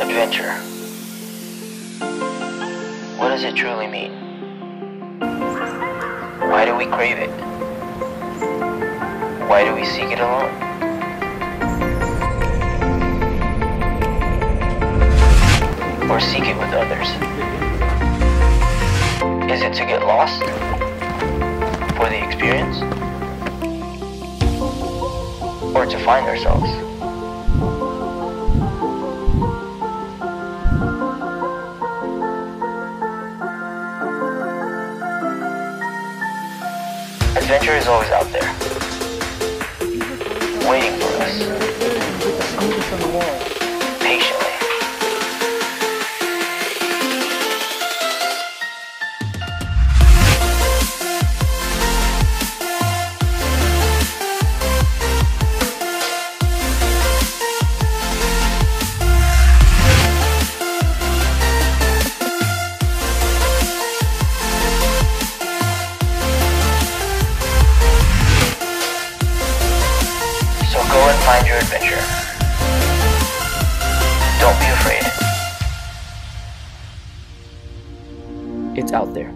Adventure. What does it truly mean? Why do we crave it? Why do we seek it alone? Or seek it with others? Is it to get lost? For the experience? Or to find ourselves? Adventure is always out there, waiting for us, find your adventure. Don't be afraid. It's out there.